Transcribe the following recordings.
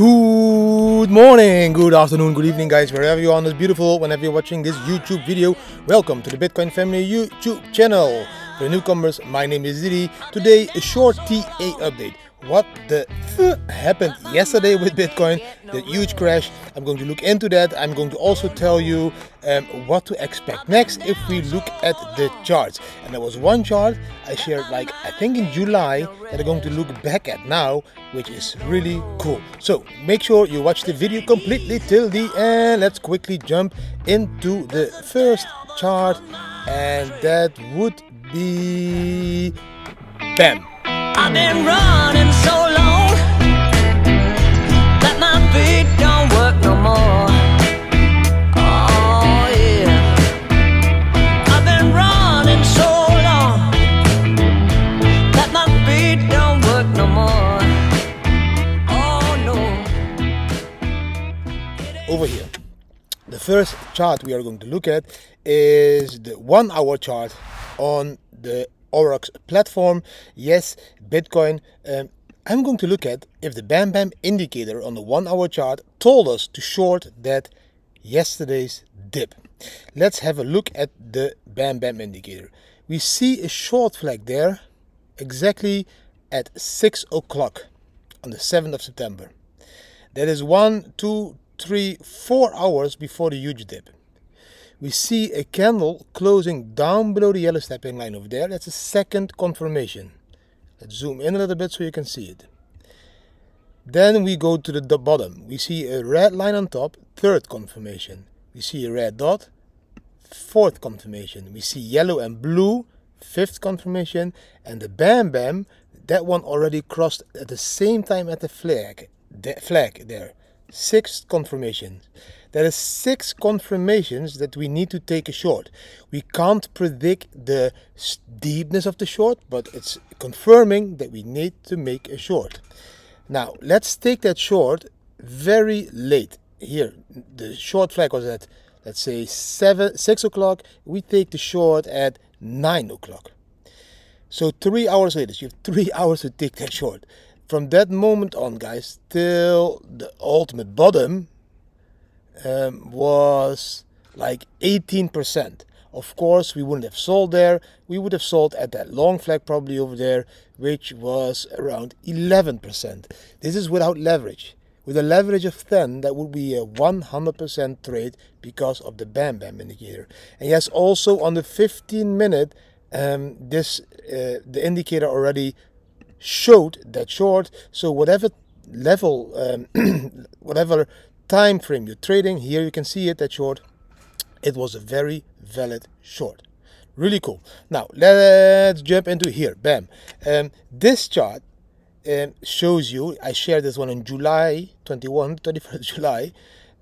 Good morning, good afternoon, good evening, guys, wherever you are on this beautiful, whenever you're watching this YouTube video. Welcome to the Bitcoin Family YouTube channel. For newcomers, my name is Didi. Today, a short TA update what the happened yesterday with Bitcoin, the huge crash. I'm going to look into that. I'm going to also tell you um, what to expect next if we look at the charts. And there was one chart I shared like I think in July that I'm going to look back at now, which is really cool. So make sure you watch the video completely till the end. Let's quickly jump into the first chart and that would be BAM. I've been running so long that my feet don't work no more. Oh yeah. I've been running so long that my feet don't work no more. Oh no. Over here. The first chart we are going to look at is the one hour chart on the Aurochs platform. Yes, Bitcoin. Um, I'm going to look at if the BAM BAM indicator on the one hour chart told us to short that yesterday's dip. Let's have a look at the BAM BAM indicator. We see a short flag there exactly at 6 o'clock on the 7th of September. That is one, two, three, four hours before the huge dip we see a candle closing down below the yellow stepping line over there. That's a second confirmation. Let's zoom in a little bit so you can see it. Then we go to the bottom. We see a red line on top, third confirmation. We see a red dot, fourth confirmation. We see yellow and blue, fifth confirmation. And the BAM BAM, that one already crossed at the same time at the flag, the flag there, sixth confirmation. There are six confirmations that we need to take a short. We can't predict the deepness of the short, but it's confirming that we need to make a short. Now, let's take that short very late. Here, the short flag was at, let's say, seven, 6 o'clock. We take the short at 9 o'clock. So three hours later, you have three hours to take that short. From that moment on, guys, till the ultimate bottom, um, was like 18%. Of course, we wouldn't have sold there. We would have sold at that long flag probably over there, which was around 11%. This is without leverage. With a leverage of 10, that would be a 100% trade because of the BAM BAM indicator. And yes, also on the 15 minute, um, this uh, the indicator already showed that short. So whatever level, um, whatever time frame you're trading, here you can see it that short. It was a very valid short. Really cool. Now let's jump into here. Bam. Um, this chart um, shows you, I shared this one in July 21, 21st July,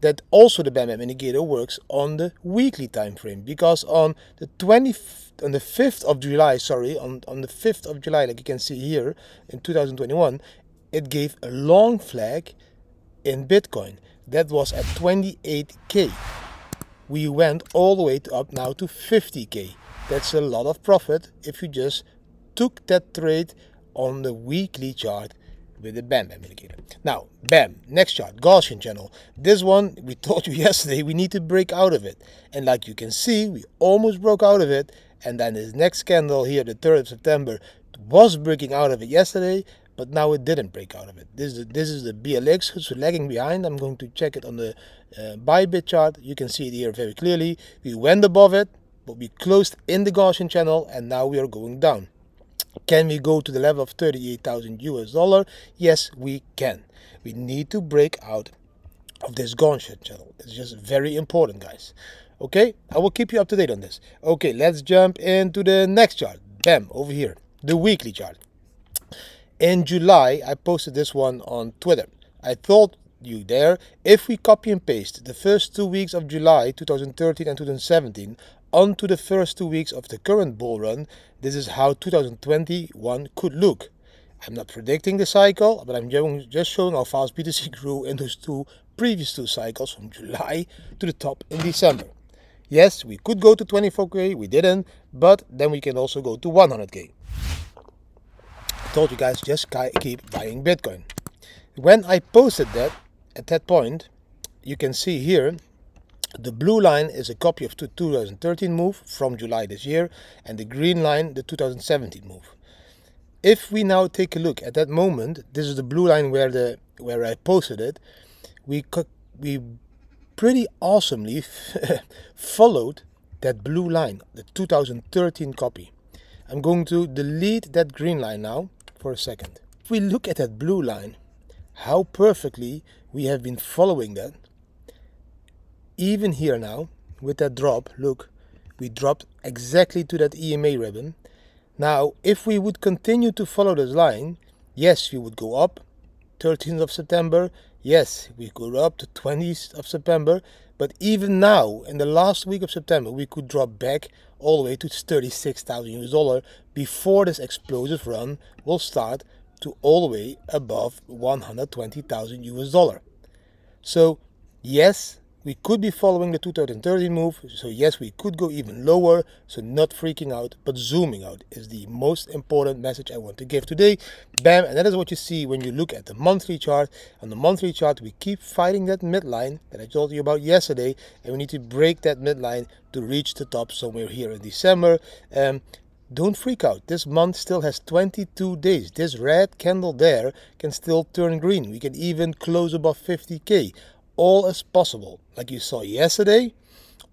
that also the BAM indicator works on the weekly time frame because on the 20 on the 5th of July, sorry, on, on the 5th of July, like you can see here in 2021, it gave a long flag in Bitcoin that was at 28k. We went all the way to up now to 50k. That's a lot of profit if you just took that trade on the weekly chart with the BAM BAM indicator. Now, BAM, next chart, Gaussian channel. This one, we told you yesterday, we need to break out of it. And like you can see, we almost broke out of it. And then this next candle here, the 3rd of September, was breaking out of it yesterday, but now it didn't break out of it. This is, this is the BLX who's lagging behind. I'm going to check it on the uh, Bybit chart. You can see it here very clearly. We went above it, but we closed in the Gaussian channel and now we are going down. Can we go to the level of 38,000 US dollar? Yes, we can. We need to break out of this Gaussian channel. It's just very important, guys. Okay, I will keep you up to date on this. Okay, let's jump into the next chart. Bam, over here, the weekly chart. In July, I posted this one on Twitter. I told you there, if we copy and paste the first two weeks of July 2013 and 2017 onto the first two weeks of the current bull run, this is how 2021 could look. I'm not predicting the cycle, but I'm just showing how fast BTC grew in those two previous two cycles from July to the top in December. Yes, we could go to 24k, we didn't, but then we can also go to 100k. I told you guys just keep buying Bitcoin. When I posted that, at that point, you can see here the blue line is a copy of the 2013 move from July this year, and the green line the 2017 move. If we now take a look at that moment, this is the blue line where the where I posted it. We we pretty awesomely followed that blue line, the 2013 copy. I'm going to delete that green line now for a second. If we look at that blue line, how perfectly we have been following that. Even here now, with that drop, look, we dropped exactly to that EMA ribbon. Now, if we would continue to follow this line, yes, we would go up 13th of September. Yes, we go up to 20th of September. But even now, in the last week of September, we could drop back all the way to 36,000 US dollar before this explosive run will start to all the way above 120,000 US dollar. So, yes, we could be following the 2013 move, so yes, we could go even lower, so not freaking out, but zooming out is the most important message I want to give today. Bam, and that is what you see when you look at the monthly chart. On the monthly chart, we keep fighting that midline that I told you about yesterday, and we need to break that midline to reach the top somewhere here in December. Um, don't freak out. This month still has 22 days. This red candle there can still turn green. We can even close above 50k all is possible. Like you saw yesterday,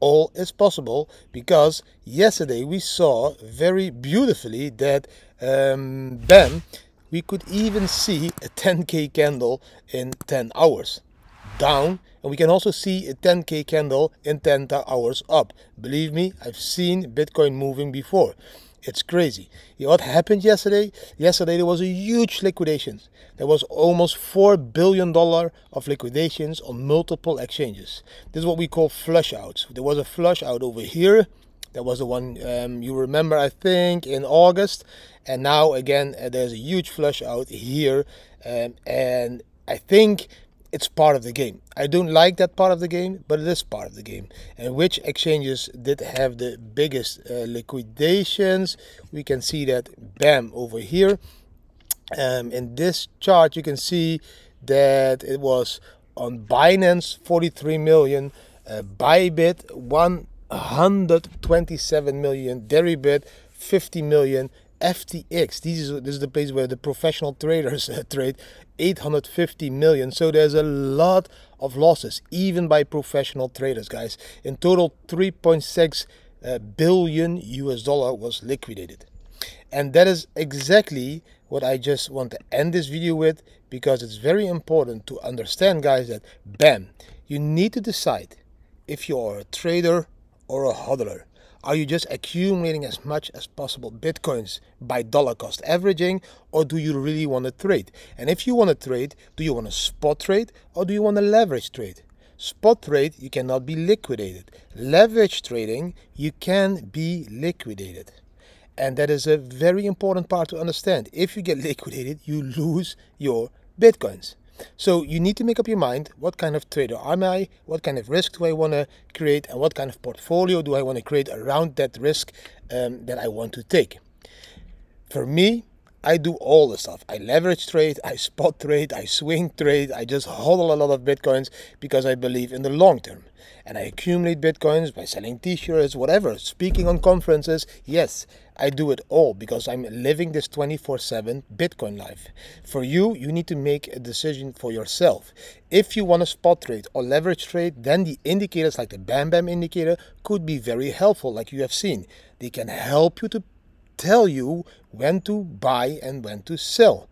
all is possible because yesterday we saw very beautifully that um, bam, we could even see a 10k candle in 10 hours down and we can also see a 10k candle in 10 hours up. Believe me, I've seen Bitcoin moving before. It's crazy. What happened yesterday? Yesterday there was a huge liquidation. There was almost four billion dollar of liquidations on multiple exchanges. This is what we call flush outs. There was a flush out over here. That was the one um, you remember, I think, in August. And now again, uh, there's a huge flush out here. Um, and I think it's part of the game. I don't like that part of the game, but it is part of the game. And which exchanges did have the biggest uh, liquidations? We can see that, bam, over here. Um, in this chart, you can see that it was on Binance 43 million, uh, Bybit 127 million, Deribit 50 million, FTX. This is this is the place where the professional traders trade 850 million. So there's a lot of losses, even by professional traders, guys. In total, 3.6 uh, US dollar was liquidated. And that is exactly what I just want to end this video with because it's very important to understand, guys, that bam, you need to decide if you are a trader or a hodler. Are you just accumulating as much as possible bitcoins by dollar cost averaging, or do you really want to trade? And if you want to trade, do you want to spot trade or do you want to leverage trade? Spot trade, you cannot be liquidated. Leverage trading, you can be liquidated. And that is a very important part to understand. If you get liquidated, you lose your bitcoins. So you need to make up your mind what kind of trader am I, what kind of risk do I want to create, and what kind of portfolio do I want to create around that risk um, that I want to take. For me, I do all the stuff. I leverage trade, I spot trade, I swing trade, I just hodl a lot of bitcoins because I believe in the long term. And I accumulate bitcoins by selling t shirts, whatever, speaking on conferences. Yes, I do it all because I'm living this 24 7 Bitcoin life. For you, you need to make a decision for yourself. If you want to spot trade or leverage trade, then the indicators like the BAM BAM indicator could be very helpful, like you have seen. They can help you to tell you when to buy and when to sell.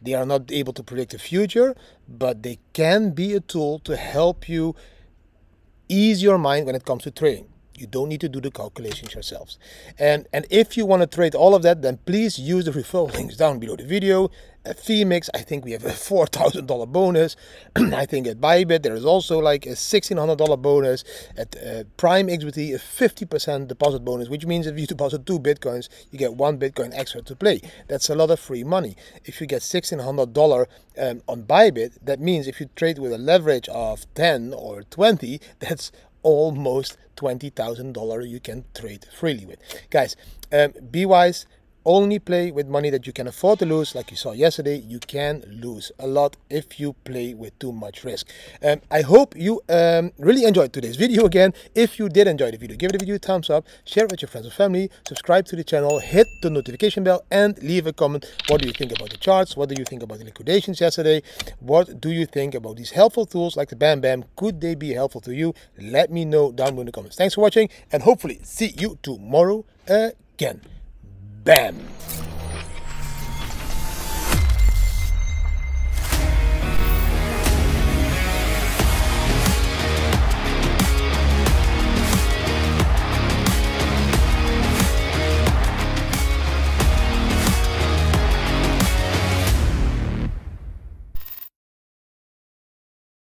They are not able to predict the future, but they can be a tool to help you ease your mind when it comes to trading. You don't need to do the calculations yourselves. And, and if you want to trade all of that, then please use the referral links down below the video. At Phemex, I think we have a $4,000 bonus. I think at Bybit, there is also like a $1,600 bonus. At uh, Prime XBT, a 50% deposit bonus, which means if you deposit two Bitcoins, you get one Bitcoin extra to play. That's a lot of free money. If you get $1,600 um, on Bybit, that means if you trade with a leverage of 10 or 20, that's almost $20,000 you can trade freely with. Guys, um, be wise, only play with money that you can afford to lose, like you saw yesterday, you can lose a lot if you play with too much risk. Um, I hope you um, really enjoyed today's video again. If you did enjoy the video, give the video a thumbs up, share it with your friends and family, subscribe to the channel, hit the notification bell, and leave a comment. What do you think about the charts? What do you think about the liquidations yesterday? What do you think about these helpful tools like the Bam Bam? Could they be helpful to you? Let me know down below in the comments. Thanks for watching, and hopefully see you tomorrow again them.